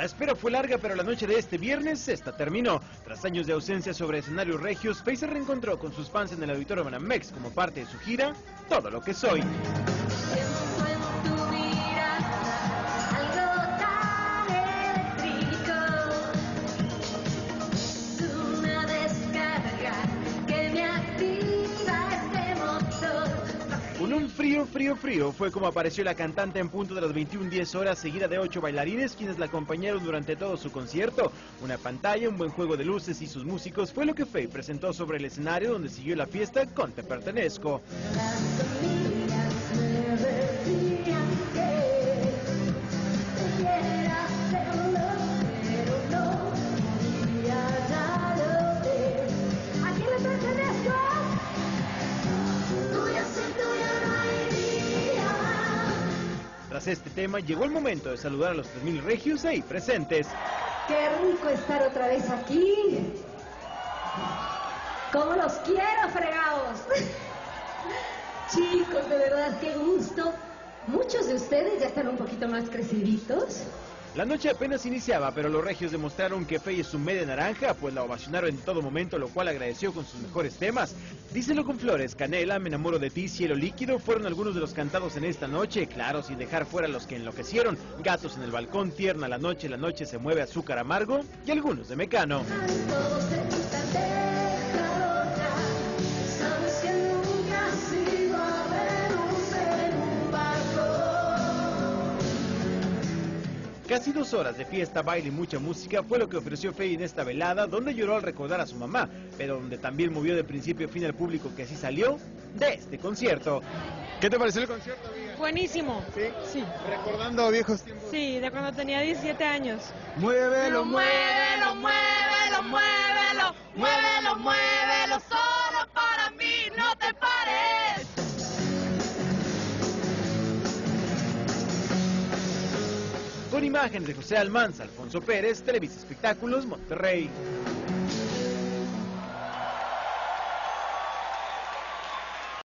La espera fue larga, pero la noche de este viernes esta terminó. Tras años de ausencia sobre escenarios regios, Faye se reencontró con sus fans en el auditorio Banamex como parte de su gira Todo lo que soy. Con un frío, frío, frío fue como apareció la cantante en punto de las 21.10 horas, seguida de ocho bailarines quienes la acompañaron durante todo su concierto. Una pantalla, un buen juego de luces y sus músicos fue lo que Faye presentó sobre el escenario donde siguió la fiesta con Te Pertenezco. Tras este tema llegó el momento de saludar a los 3.000 regios ahí presentes. Qué rico estar otra vez aquí. ¿Cómo los quiero, fregados? Chicos, de verdad, qué gusto. Muchos de ustedes ya están un poquito más creciditos. La noche apenas iniciaba, pero los regios demostraron que Faye es su media naranja, pues la ovacionaron en todo momento, lo cual agradeció con sus mejores temas. Díselo con flores, Canela, Me enamoro de ti, Cielo líquido, fueron algunos de los cantados en esta noche, claro, sin dejar fuera los que enloquecieron, Gatos en el balcón, Tierna la noche, La noche se mueve, Azúcar amargo y algunos de Mecano. Casi dos horas de fiesta, baile y mucha música fue lo que ofreció Faye en esta velada, donde lloró al recordar a su mamá, pero donde también movió de principio a fin al público que así salió de este concierto. ¿Qué te pareció el concierto, amiga? Buenísimo. ¿Sí? Sí. Recordando viejos tiempos. Sí, de cuando tenía 17 años. Muévelo, muévelo, muévelo, muévelo, muévelo, muévelo, solo Con imágenes de José Almanza, Alfonso Pérez, Televisa Espectáculos, Monterrey.